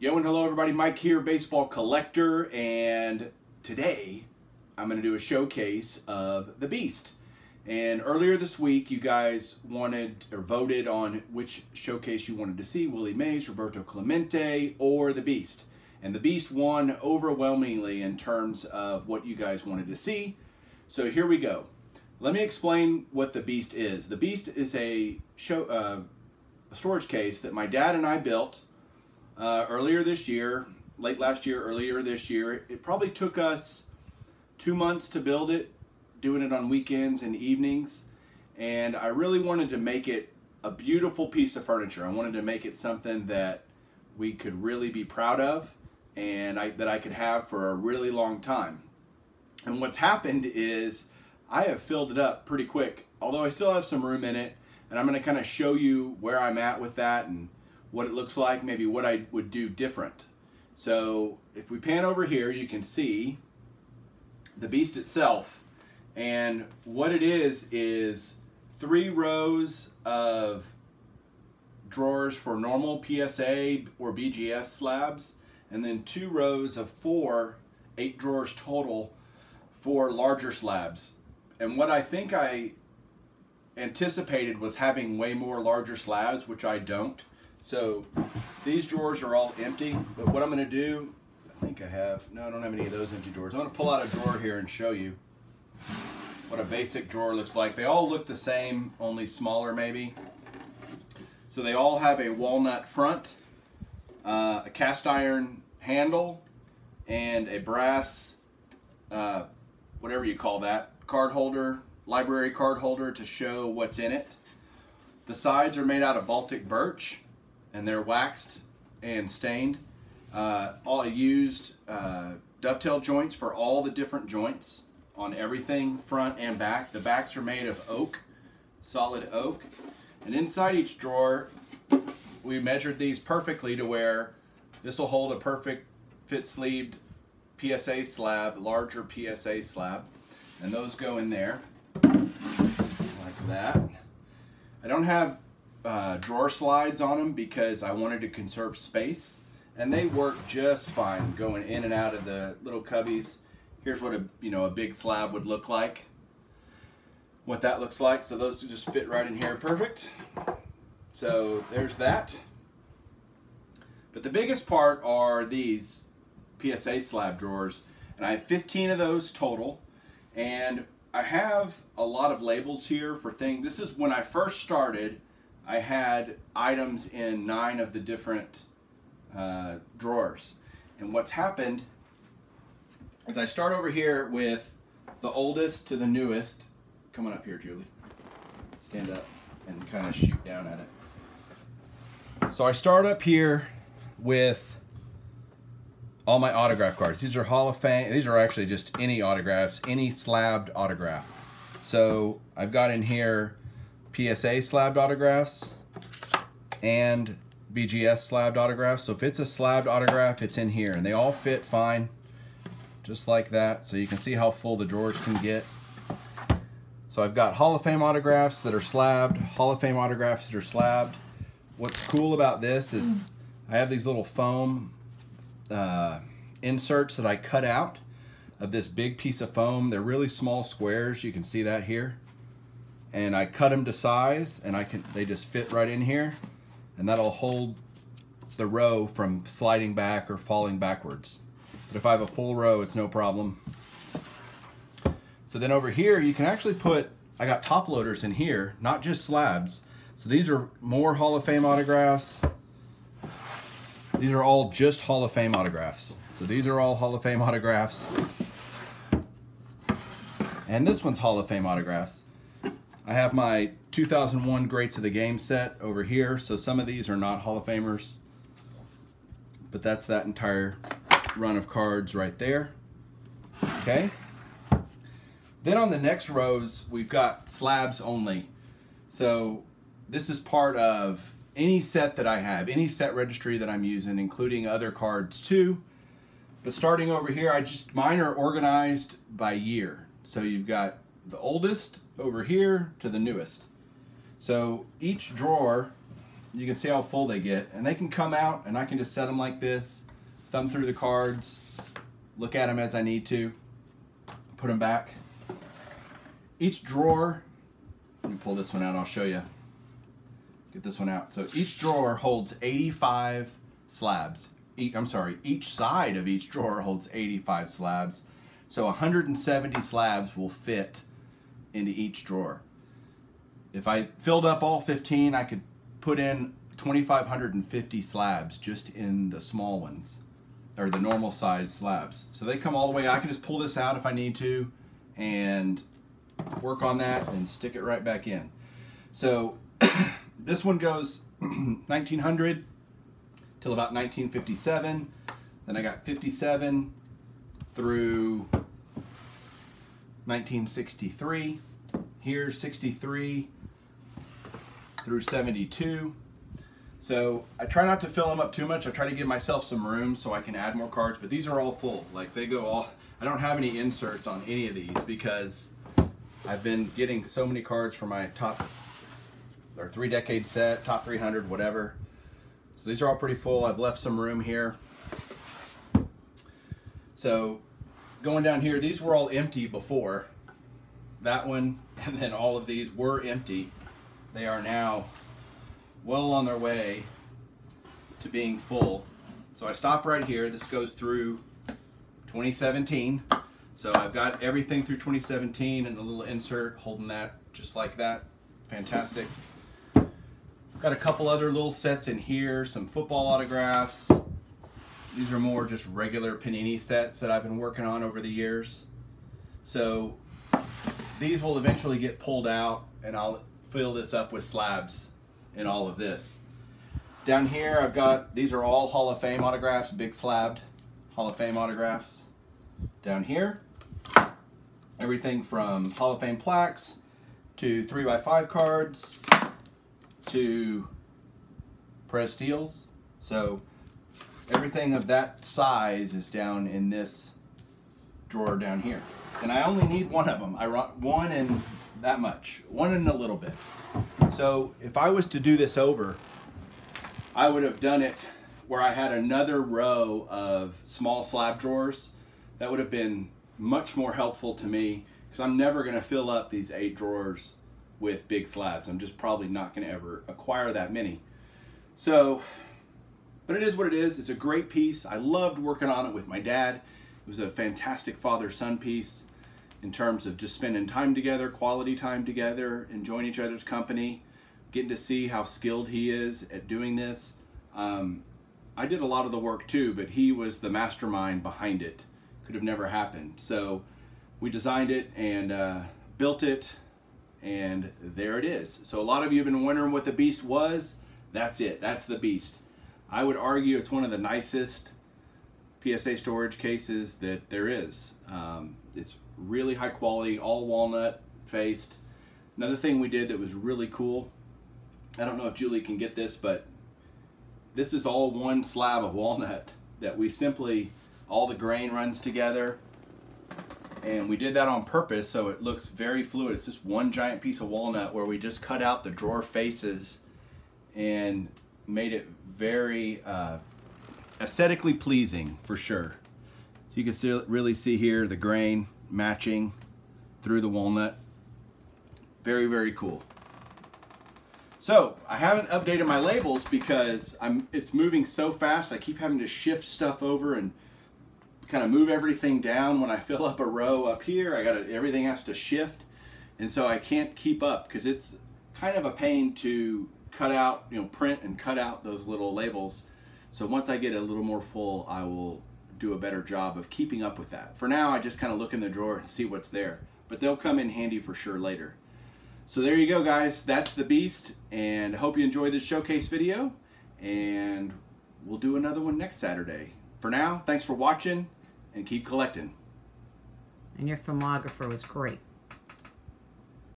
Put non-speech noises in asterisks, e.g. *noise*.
Yo and hello everybody, Mike here, baseball collector, and today I'm going to do a showcase of the Beast. And earlier this week, you guys wanted or voted on which showcase you wanted to see, Willie Mays, Roberto Clemente, or the Beast. And the Beast won overwhelmingly in terms of what you guys wanted to see. So here we go. Let me explain what the Beast is. The Beast is a show, uh, a storage case that my dad and I built uh, earlier this year, late last year, earlier this year. It probably took us two months to build it, doing it on weekends and evenings. And I really wanted to make it a beautiful piece of furniture. I wanted to make it something that we could really be proud of and I, that I could have for a really long time. And what's happened is I have filled it up pretty quick, although I still have some room in it. And I'm going to kind of show you where I'm at with that and what it looks like, maybe what I would do different. So if we pan over here, you can see the beast itself. And what it is, is three rows of drawers for normal PSA or BGS slabs, and then two rows of four, eight drawers total for larger slabs. And what I think I anticipated was having way more larger slabs, which I don't. So these drawers are all empty, but what I'm gonna do, I think I have, no, I don't have any of those empty drawers. I'm gonna pull out a drawer here and show you what a basic drawer looks like. They all look the same, only smaller maybe. So they all have a walnut front, uh, a cast iron handle, and a brass, uh, whatever you call that, card holder, library card holder to show what's in it. The sides are made out of Baltic birch and they're waxed and stained. Uh, all used uh, dovetail joints for all the different joints on everything front and back. The backs are made of oak, solid oak. And inside each drawer, we measured these perfectly to where this will hold a perfect fit sleeved PSA slab, larger PSA slab. And those go in there like that. I don't have uh, drawer slides on them because I wanted to conserve space and they work just fine going in and out of the little cubbies. Here's what a you know a big slab would look like. What that looks like. So those just fit right in here perfect. So there's that. But the biggest part are these PSA slab drawers and I have 15 of those total and I have a lot of labels here for things. This is when I first started I had items in nine of the different uh, drawers. And what's happened is I start over here with the oldest to the newest. Come on up here, Julie. Stand up and kind of shoot down at it. So I start up here with all my autograph cards. These are Hall of Fame. These are actually just any autographs, any slabbed autograph. So I've got in here PSA slabbed autographs and BGS slabbed autographs. So if it's a slabbed autograph, it's in here. And they all fit fine, just like that. So you can see how full the drawers can get. So I've got Hall of Fame autographs that are slabbed, Hall of Fame autographs that are slabbed. What's cool about this is I have these little foam uh, inserts that I cut out of this big piece of foam. They're really small squares. You can see that here and I cut them to size and I can they just fit right in here and that'll hold the row from sliding back or falling backwards. But if I have a full row, it's no problem. So then over here, you can actually put, I got top loaders in here, not just slabs. So these are more Hall of Fame autographs. These are all just Hall of Fame autographs. So these are all Hall of Fame autographs. And this one's Hall of Fame autographs. I have my 2001 Greats of the Game set over here. So some of these are not Hall of Famers. But that's that entire run of cards right there. Okay. Then on the next rows, we've got slabs only. So this is part of any set that I have, any set registry that I'm using, including other cards too. But starting over here, I just, mine are organized by year. So you've got the oldest over here to the newest. So each drawer you can see how full they get. And they can come out and I can just set them like this, thumb through the cards, look at them as I need to, put them back. Each drawer, let me pull this one out, I'll show you. Get this one out. So each drawer holds 85 slabs. I'm sorry, each side of each drawer holds 85 slabs. So 170 slabs will fit into each drawer. If I filled up all 15, I could put in 2,550 slabs just in the small ones, or the normal size slabs. So they come all the way, I can just pull this out if I need to, and work on that and stick it right back in. So *coughs* this one goes *clears throat* 1900 till about 1957. Then I got 57 through 1963. Here's 63 through 72. So I try not to fill them up too much. I try to give myself some room so I can add more cards, but these are all full. Like they go all, I don't have any inserts on any of these because I've been getting so many cards for my top or three decade set, top 300, whatever. So these are all pretty full. I've left some room here. So going down here, these were all empty before. That one *laughs* and then all of these were empty. They are now well on their way to being full. So I stop right here. This goes through 2017. So I've got everything through 2017 and a little insert holding that just like that. Fantastic. Got a couple other little sets in here, some football autographs. These are more just regular Panini sets that I've been working on over the years. So these will eventually get pulled out and I'll fill this up with slabs in all of this. Down here I've got, these are all Hall of Fame autographs, big slabbed Hall of Fame autographs. Down here, everything from Hall of Fame plaques to 3x5 cards to press steels. So everything of that size is down in this drawer down here. And I only need one of them. I want one and that much, one and a little bit. So if I was to do this over, I would have done it where I had another row of small slab drawers. That would have been much more helpful to me because I'm never going to fill up these eight drawers with big slabs. I'm just probably not going to ever acquire that many. So, but it is what it is. It's a great piece. I loved working on it with my dad. It was a fantastic father-son piece in terms of just spending time together, quality time together, enjoying each other's company, getting to see how skilled he is at doing this. Um, I did a lot of the work too, but he was the mastermind behind it. Could have never happened. So we designed it and uh, built it and there it is. So a lot of you have been wondering what the Beast was. That's it. That's the Beast. I would argue it's one of the nicest PSA storage cases that there is. Um, it's really high quality, all walnut faced. Another thing we did that was really cool, I don't know if Julie can get this, but this is all one slab of walnut that we simply, all the grain runs together and we did that on purpose so it looks very fluid. It's just one giant piece of walnut where we just cut out the drawer faces and made it very uh, aesthetically pleasing for sure. So you can see, really see here the grain matching through the walnut. Very, very cool. So I haven't updated my labels because I'm it's moving so fast. I keep having to shift stuff over and kind of move everything down when I fill up a row up here. I got everything has to shift. And so I can't keep up because it's kind of a pain to cut out, you know, print and cut out those little labels. So once I get a little more full, I will do a better job of keeping up with that. For now, I just kind of look in the drawer and see what's there, but they'll come in handy for sure later. So there you go, guys. That's the Beast, and I hope you enjoyed this showcase video, and we'll do another one next Saturday. For now, thanks for watching and keep collecting. And your filmographer was great.